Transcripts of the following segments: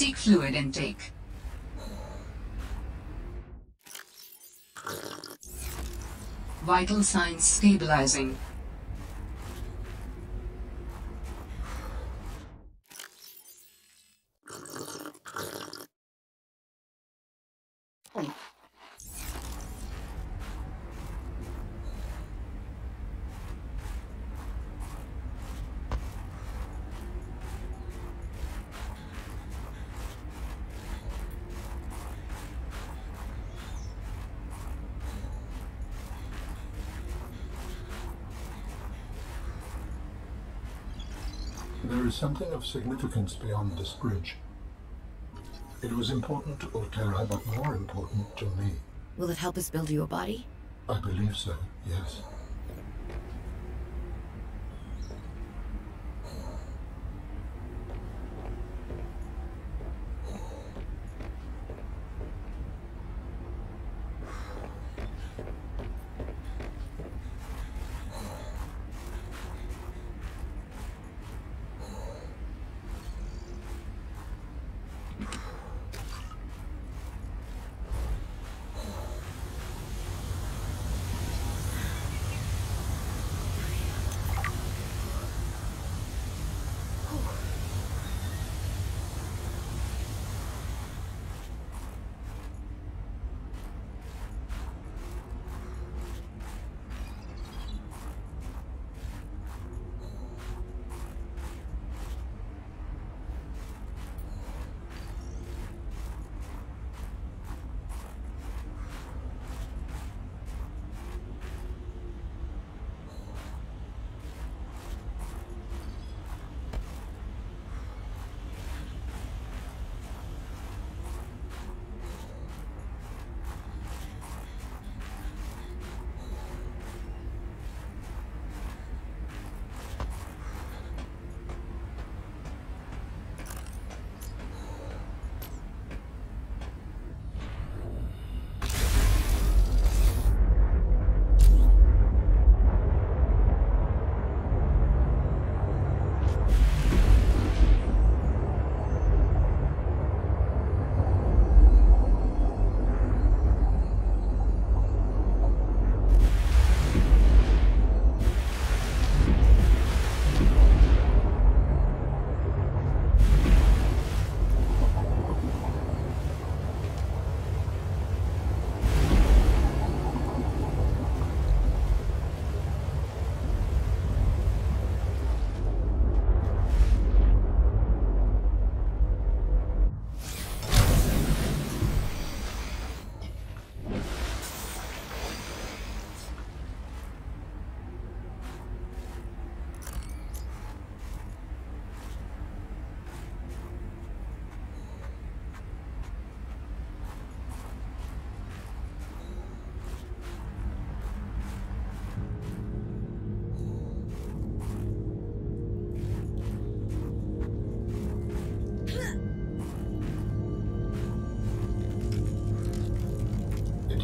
Seek fluid intake. Vital signs stabilizing. There is something of significance beyond this bridge. It was important to Alterra, but more important to me. Will it help us build you a body? I believe so, yes.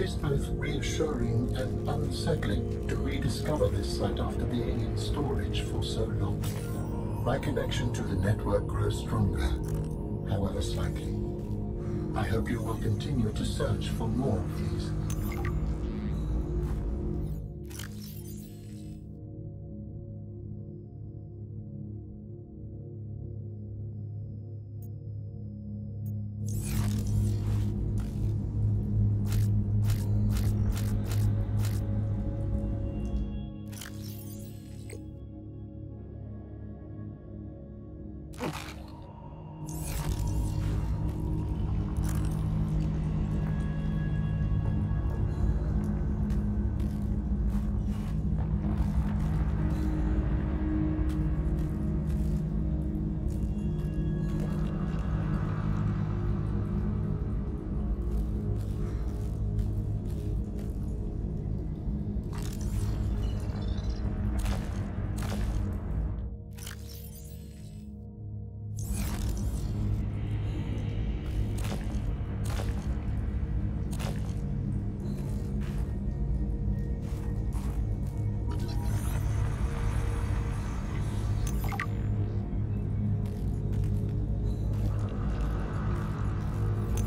Is both reassuring and unsettling to rediscover this site after being in storage for so long. My connection to the network grows stronger, however slightly. I hope you will continue to search for more of these.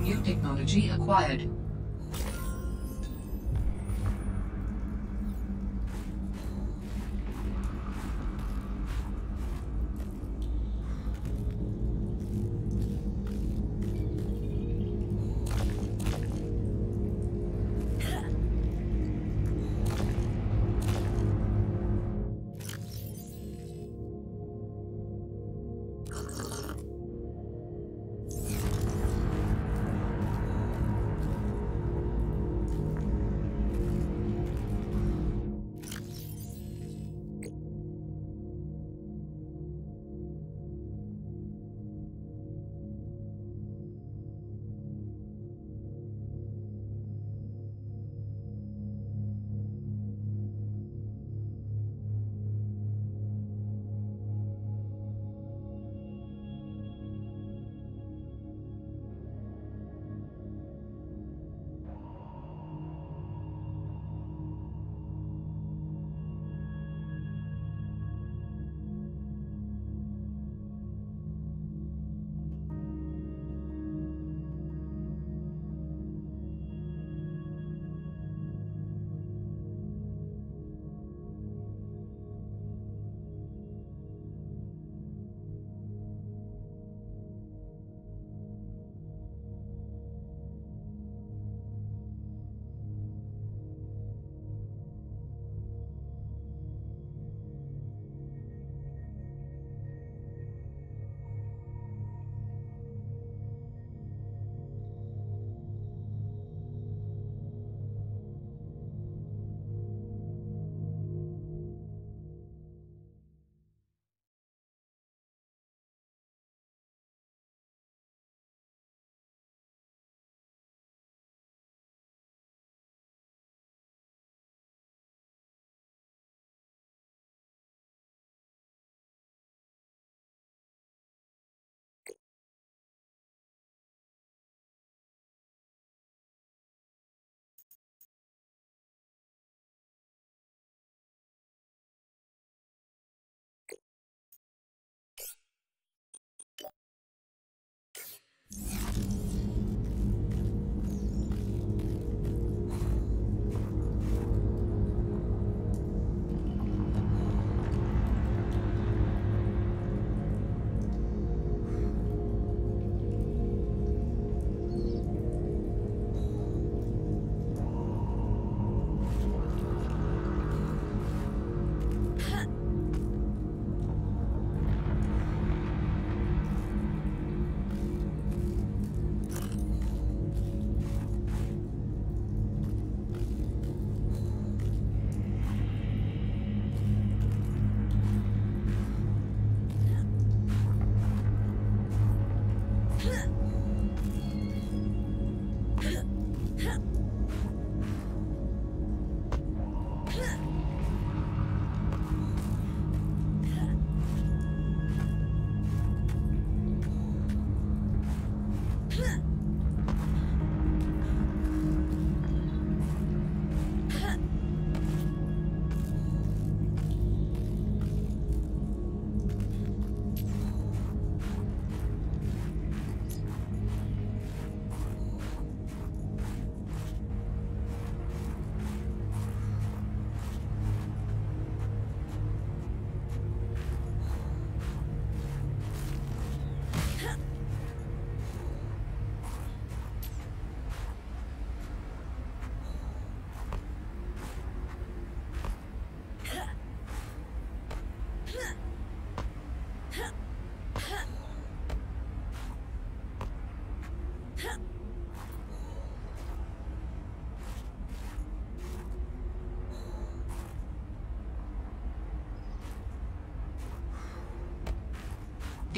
New technology acquired.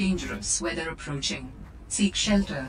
Dangerous weather approaching. Seek shelter